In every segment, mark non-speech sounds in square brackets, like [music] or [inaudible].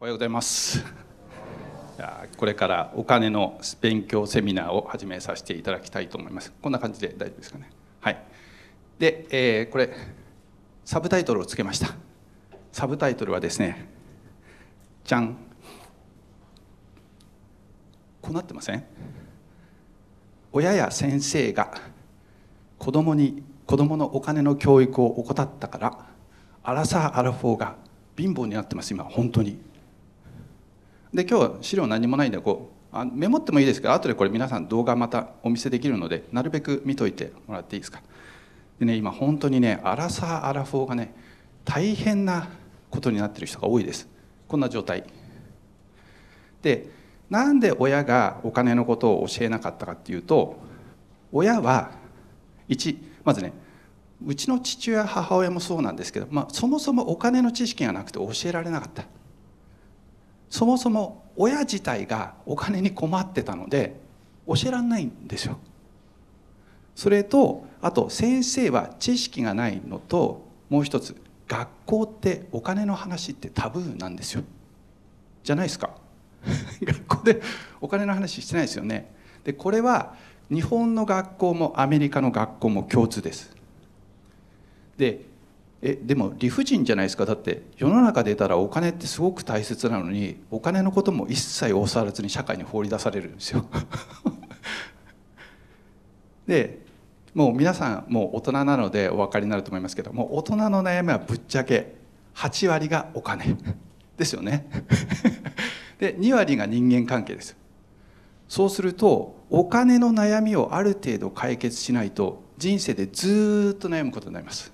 おはようございます。[laughs] これからお金の勉強セミナーを始めさせていただきたいと思います。こんな感じで大丈夫ですかね。はい。で、えー、これサブタイトルをつけました。サブタイトルはですねじゃんこうなってません？親や先生が子供に子供のお金の教育を怠ったからアラサー・アラフォーが貧乏になってます今本当に。で今日は資料何もないんでこうあメモってもいいですけど後でこれ皆さん動画またお見せできるのでなるべく見といてもらっていいですか。でね今本当にねアラサー・アラフォーがね大変なことになってる人が多いです。こんな状態。でなんで親がお金のことを教えなかったかっていうと親は1まずねうちの父親母親もそうなんですけど、まあ、そもそもお金の知識がなくて教えられなかった。そもそも親自体がお金に困ってたので教えられないんですよ。それとあと先生は知識がないのともう一つ学校ってお金の話ってタブーなんですよ。じゃないですか。[laughs] 学校でお金の話してないですよね。でこれは日本の学校もアメリカの学校も共通です。でえでも理不尽じゃないですかだって世の中出たらお金ってすごく大切なのにお金のことも一切教わらずに社会に放り出されるんですよ。[laughs] でもう皆さんもう大人なのでお分かりになると思いますけどもう大人の悩みはぶっちゃけ8割がお金 [laughs] ですよね。[laughs] で2割が人間関係です。そうするとお金の悩みをある程度解決しないと人生でずっと悩むことになります。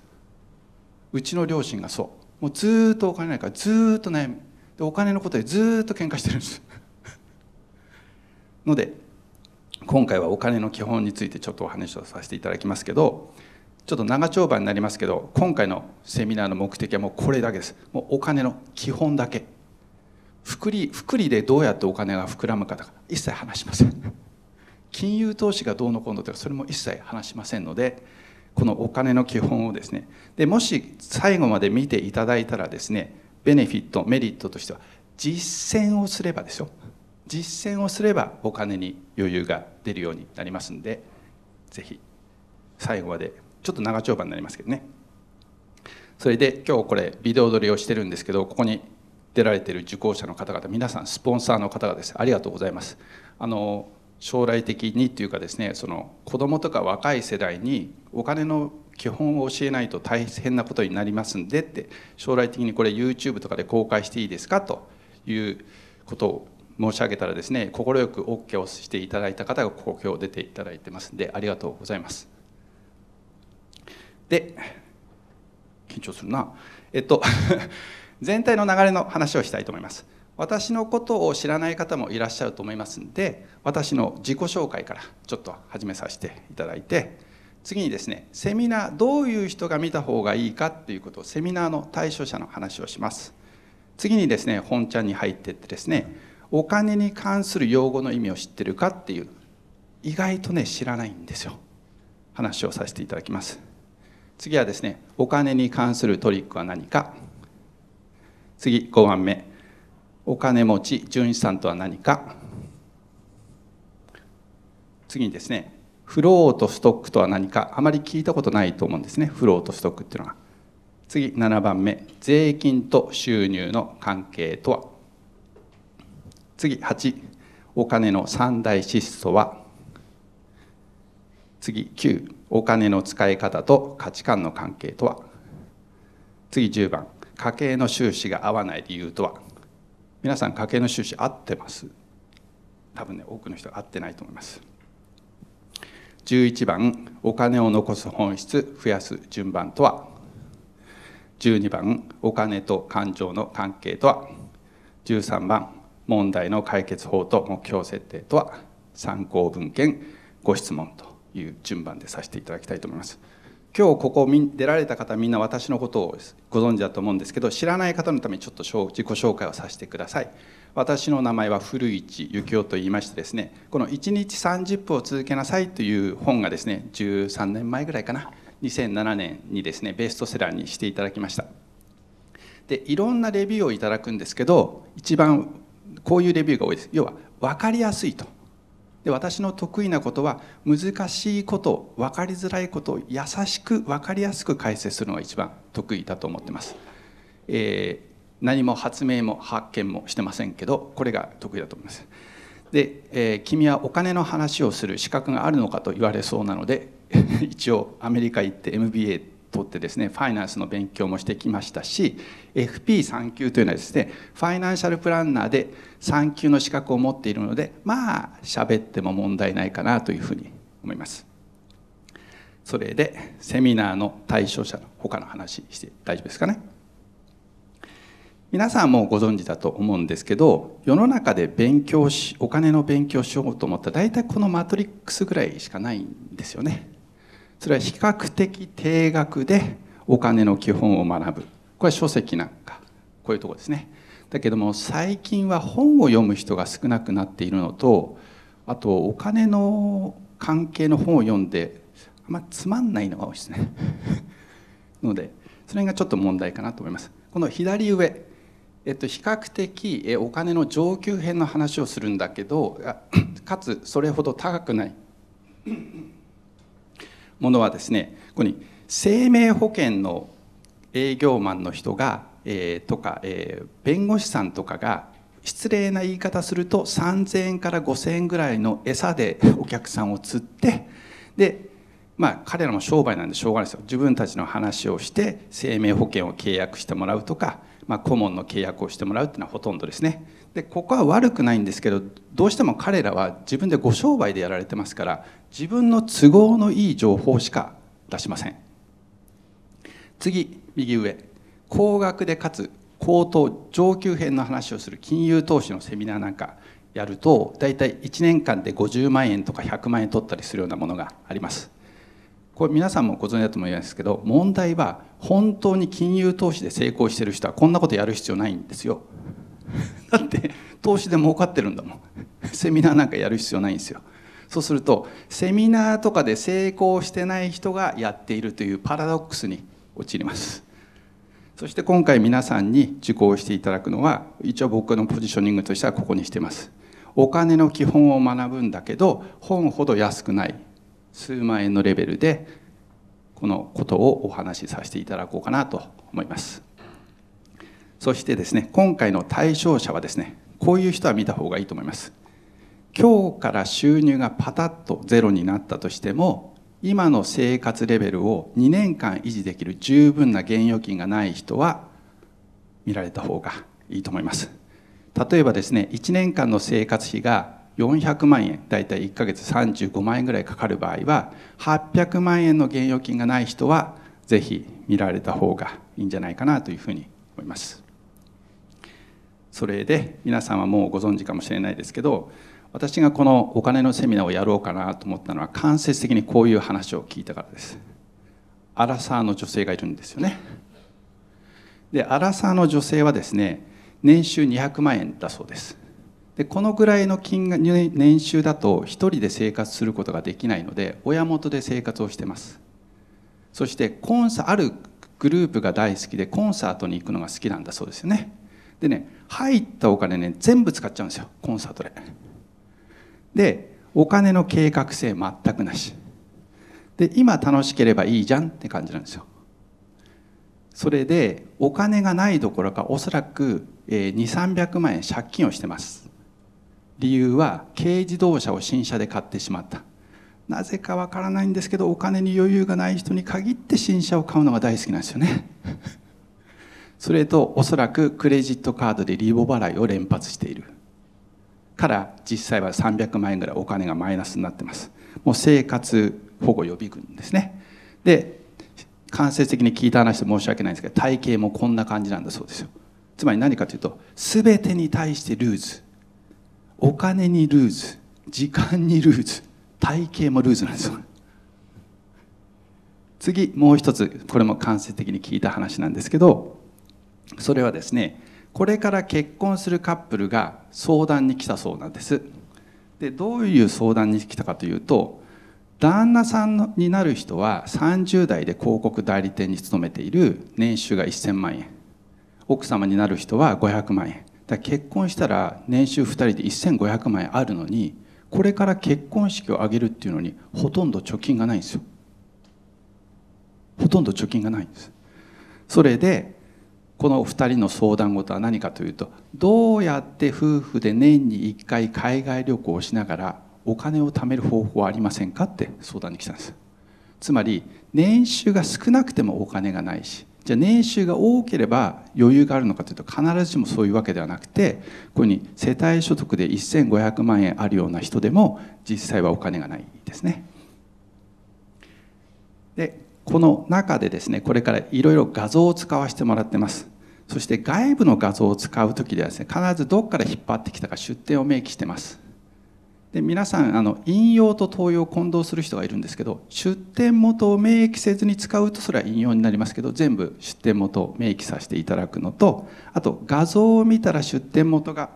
うちの両親がそう。もうずっとお金ないからずっと悩み。でお金のことでずっと喧嘩してるんです。[laughs] ので今回はお金の基本についてちょっとお話をさせていただきますけどちょっと長丁場になりますけど今回のセミナーの目的はもうこれだけです。もうお金の基本だけ。福利福利でどうやってお金が膨らむかとか一切話しません。[laughs] 金融投資がどうのこうのとかそれも一切話しませんのでこのお金の基本をですねでもし最後まで見ていただいたらですねベネフィットメリットとしては実践をすればですよ。実践をすればお金に余裕が出るようになりますんで是非最後までちょっと長丁場になりますけどね。それで今日これビデオ撮りをしてるんですけどここに出られてる受講者の方々皆さんスポンサーの方々です。ありがとうございます。あの将来的にっていうかですねその子どもとか若い世代にお金の基本を教えないと大変なことになりますんでって将来的にこれ YouTube とかで公開していいですかということを申し上げたらですね快く OK をしていただいた方がここ今日出ていただいてますんでありがとうございます。で緊張するなえっと [laughs] 全体の流れの話をしたいと思います。私のことを知らない方もいらっしゃると思いますんで私の自己紹介からちょっと始めさせていただいて次にですねセミナーどういう人が見た方がいいかっていうことをセミナーの対象者の話をします。次にですね本ちゃんに入ってってですねお金に関する用語の意味を知ってるかっていう意外とね知らないんですよ。話をさせていただきます。次はですねお金に関するトリックは何か。次5番目。お金持ち純資産とは何か。次にですねフローとストックとは何か。あまり聞いたことないと思うんですねフローとストックっていうのは。次7番目税金と収入の関係とは。次8お金の三大支出とは。次9お金の使い方と価値観の関係とは。次10番家計の収支が合わない理由とは。皆さん家計の収支合ってます。多分ね多くの人合ってないと思います。11番お金を残す本質増やす順番とは？12番お金と感情の関係とは？13番問題の解決法と目標設定とは？参考文献ご質問という順番でさせていただきたいと思います。今日ここ出られた方みんな私のことをご存知だと思うんですけど知らない方のためにちょっと自己紹介をさせてください。私の名前は古市幸男と言いましてですねこの1日30分を続けなさいという本がですね13年前ぐらいかな。2007年にですねベストセラーにしていただきました。でいろんなレビューをいただくんですけど一番こういうレビューが多いです。要は分かりやすいと。で私の得意なことは難しいこと分かりづらいことを優しく分かりやすく解説するのが一番得意だと思ってます、えー、何も発明も発見もしてませんけどこれが得意だと思います。で、えー、君はお金の話をする資格があるのかと言われそうなので [laughs] 一応アメリカ行って MBA 取ってですねファイナンスの勉強もしてきましたし FP3 級というのはですねファイナンシャルプランナーで3級の資格を持っているのでまあ喋っても問題ないかなというふうに思います。それでセミナーの対象者の他の話して大丈夫ですかね。皆さんもご存知だと思うんですけど世の中で勉強しお金の勉強しようと思ったら大体このマトリックスぐらいしかないんですよね。それは比較的低額でお金の基本を学ぶ。これは書籍なんか。こういうとこですね。だけども最近は本を読む人が少なくなっているのとあとお金の関係の本を読んであんまつまんないのが多いですね。[laughs] のでそれがちょっと問題かなと思います。この左上えっと、比較的お金の上級編の話をするんだけどかつそれほど高くない。ものはですねここに生命保険の営業マンの人が、えー、とか、えー、弁護士さんとかが失礼な言い方すると3,000円から5,000円ぐらいの餌でお客さんを釣ってでまあ彼らも商売なんでしょうがないですよ。自分たちの話をして生命保険を契約してもらうとか、まあ、顧問の契約をしてもらうっていうのはほとんどですね。でここは悪くないんですけどどうしても彼らは自分でご商売でやられてますから自分の都合のいい情報しか出しません。次右上。高額でかつ高等上級編の話をする金融投資のセミナーなんかやると大体1年間で50万円とか100万円取ったりするようなものがあります。これ皆さんもご存知だと思いますけど問題は本当に金融投資で成功してる人はこんなことやる必要ないんですよ。[laughs] だって投資で儲かってるんだもん。[laughs] セミナーなんかやる必要ないんですよ。そうするとセミナーとかで成功してない人がやっているというパラドックスに陥ります。そして今回皆さんに受講していただくのは一応僕のポジショニングとしてはここにしてます。お金の基本を学ぶんだけど本ほど安くない。数万円のレベルでこのことをお話しさせていただこうかなと思います。そしてですね今回の対象者はですねこういう人は見た方がいいと思います。今日から収入がパタッとゼロになったとしても今の生活レベルを2年間維持できる十分な現預金がない人は見られた方がいいと思います。例えばですね1年間の生活費が400万円だいたい1ヶ月35万円ぐらいかかる場合は800万円の現預金がない人はぜひ見られた方がいいんじゃないかなというふうに思います。それで皆さんはもうご存知かもしれないですけど私がこのお金のセミナーをやろうかなと思ったのは間接的にこういう話を聞いたからです。アラサーの女性がいるんですよね。でアラサーの女性はですね年収200万円だそうです。でこのぐらいの金額年収だと一人で生活することができないので親元で生活をしてます。そしてコンサあるグループが大好きでコンサートに行くのが好きなんだそうですよね。でね入ったお金ね全部使っちゃうんですよコンサートで。でお金の計画性全くなし。で今楽しければいいじゃんって感じなんですよ。それでお金がないどころかおそらく2300万円借金をしてます。理由は軽自動車を新車で買ってしまった。なぜかわからないんですけどお金に余裕がない人に限って新車を買うのが大好きなんですよね。[laughs] それとおそらくクレジットカードでリボ払いを連発している。から実際は300万円ぐらいお金がマイナスになってます。もう生活保護予備軍ですね。で間接的に聞いた話で申し訳ないんですけど体型もこんな感じなんだそうですよ。つまり何かというと全てに対してルーズ。お金にルーズ時間にルーズ体型もルーズなんです。よ次もう一つこれも間接的に聞いた話なんですけどそれはですねこれから結婚するカップルが相談に来たそうなんです。でどういう相談に来たかというと旦那さんになる人は30代で広告代理店に勤めている年収が1000万円。奥様になる人は500万円。だ結婚したら年収2人で1500万円あるのにこれから結婚式を挙げるっていうのにほとんど貯金がないんですよ。ほとんど貯金がないんです。それでこの2人の相談事は何かというとどうやって夫婦で年に1回海外旅行をしながらお金を貯める方法はありませんかって相談に来たんです。つまり年収が少なくてもお金がないしじゃあ年収が多ければ余裕があるのかというと必ずしもそういうわけではなくてここに世帯所得で1500万円あるような人でも実際はお金がないですね。でこの中でですねこれからいろいろ画像を使わせてもらってます。そして外部の画像を使う時ではですね必ずどこから引っ張ってきたか出典を明記してます。で皆さんあの引用と盗用を混同する人がいるんですけど出典元を明記せずに使うとそれは引用になりますけど全部出典元を明記させていただくのとあと画像を見たら出典元が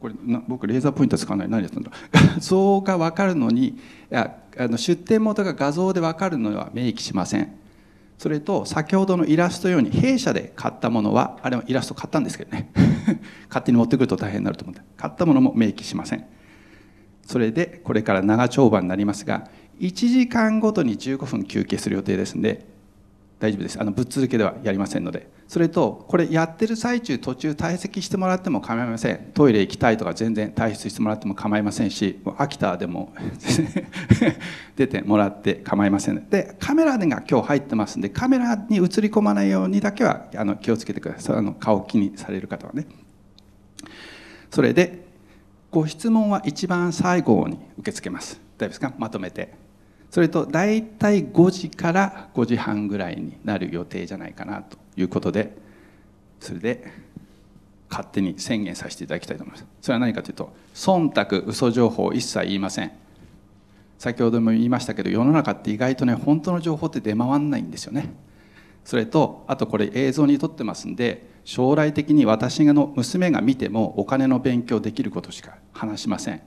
これ僕レーザーポインター使わない何やったんだ画像が分かるのにあの出典元が画像で分かるのは明記しません。それと先ほどのイラストように弊社で買ったものはあれもイラスト買ったんですけどね。[laughs] 勝手に持ってくると大変になると思って。買ったものも明記しません。それでこれから長丁場になりますが1時間ごとに15分休憩する予定ですんで大丈夫です。あのぶっ続けではやりませんので。それとこれやってる最中途中退席してもらっても構いません。トイレ行きたいとか全然退出してもらっても構いませんし飽きたでも [laughs] 出てもらって構いません。でカメラが今日入ってますんでカメラに映り込まないようにだけはあの気をつけてください。あの顔気にされる方はね。それでご質問は一番最後に受け付けます。大丈夫ですか？まとめて。それと大体5時から5時半ぐらいになる予定じゃないかなということでそれで勝手に宣言させていただきたいと思います。それは何かというと忖度嘘情報一切言いません。先ほども言いましたけど世の中って意外とね本当の情報って出回んないんですよね。それとあとこれ映像に撮ってますんで将来的に私の娘が見てもお金の勉強できることしか話しません。っ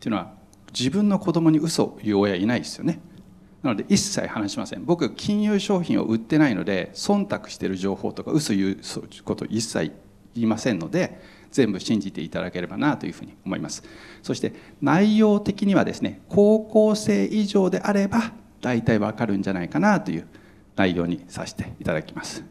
ていうのは自分の子供に嘘を言う親いないですよね。なので一切話しません。僕金融商品を売ってないので忖度してる情報とか嘘言うこと一切言いませんので全部信じていただければなというふうに思います。そして内容的にはですね高校生以上であれば大体わかるんじゃないかなという内容にさせていただきます。